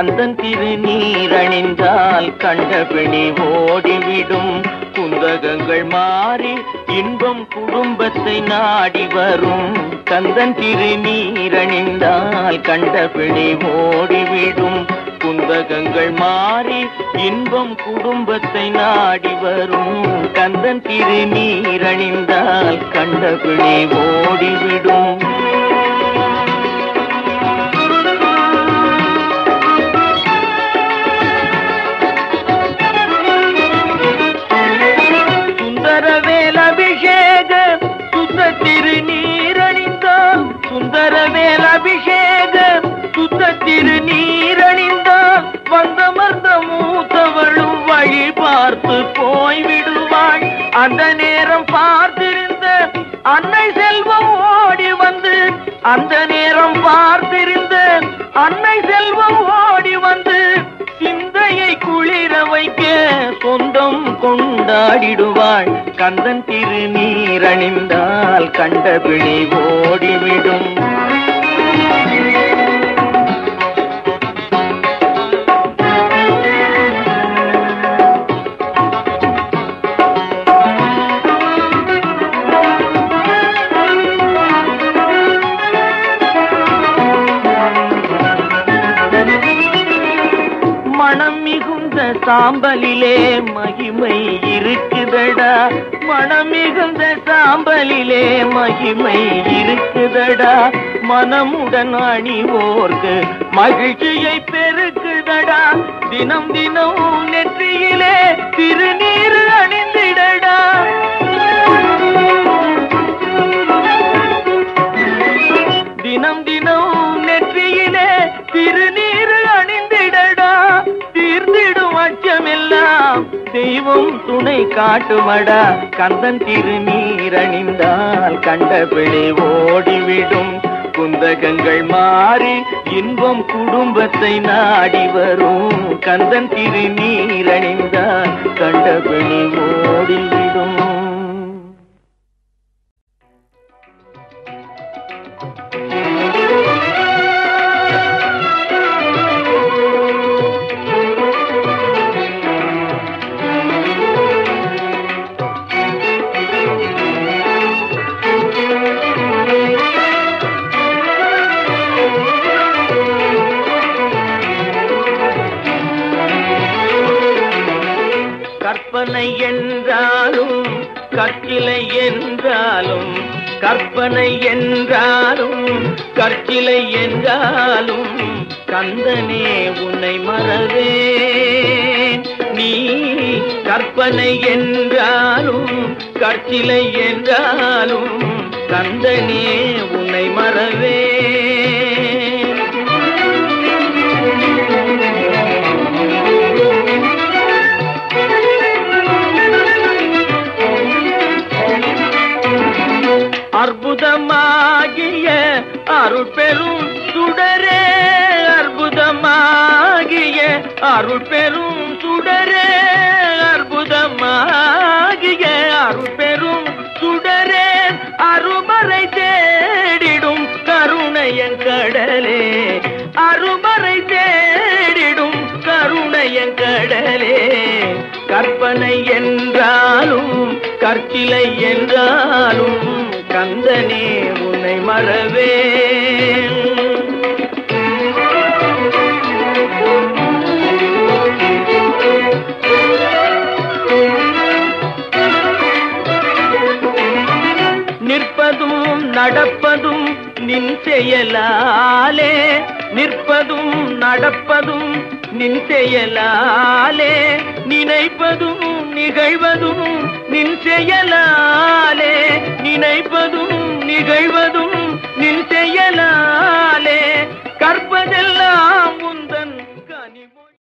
கந்தன் திருநீரணிந்தால் கண்டபிணி ஓடிவிடும். குந்தகங்கள் மாறி இன்பம் குடும்பத்தை நாடி வரும். கந்தன் திருநீரணிந்தால் கண்டபிணி ஓடிவிடும். குந்தகங்கள் மாறி இன்பம் குடும்பத்தை நாடி வரும். கந்தன் திருநீரணிந்தால் கண்டபிணி ஓடிவிடும். சுத்த திருநீரணிந்தால் வந்தமர்ந்த மூத்தவளும் வழி பார்த்து போய்விடுவாள். அந்த நேரம் பார்த்திருந்த அன்னை செல்வம் ஓடி வந்து அந்த நேரம் பார்த்திருந்த அன்னை செல்வம் ஓடி வந்து சிந்தையை குளிர வைக்க சொந்தம் கொண்டாடிடுவாள். கந்தன் திருநீரணிந்தால் கண்டபிணி ஓடிவிடும். மிகுந்த சாம்பலிலே மகிமை இருக்குதடா. மனம் மிகுந்த சாம்பலிலே மகிமை இருக்குதடா. மனமுடன் அணிவோர்க்கு மகிழ்ச்சியை பெருக்குதடா. தினம் தினம் நெற்றியிலே திருநீர் அணிந்திடடா. தெய்வம் துணை காட்டுமடா. கந்தன் திருநீரணிந்தால் கண்ட பிழை ஓடிவிடும். குந்தகங்கள் மாறி இன்பம் குடும்பத்தை நாடி வரும். கந்தன் திருநீரணிந்தால் கண்ட பிழை ஓடிவிடும். கற்பனை என்றாலும் கற்கிலை என்றாலும் கற்பனை என்றாலும் கற்கிலை என்றாலும் கந்தனே உன்னை மறவேன். நீ கற்பனை என்றாலும் கற்கிலை என்றாலும் கந்தனே உன்னை மறவேன். அருள் பெரும் சுடரே அற்புதமாகிய அருள் பெரும் சுடரே அற்புதமாகிய அருள் பெரும் சுடரே அருமறை தேடிடும் கருணையன் கடலே. அருமறை தேடிடும் கருணையன் கடலே. கற்பனை என்றாலும் கற்கிளை என்றாலும் கந்தனே உன்னை மறவே நிற்பதும் நடப்பதும் நின் செயலாலே நிற்பதும் நடப்பதும் நின் செயலாலே நினைப்பதும் நிகழ்வதும் நின் செயலாலே நினைப்பதும் நிகழ்வதும் நின் செயலாலே. கற்பதெல்லாம் உந்தன் கனிமொழி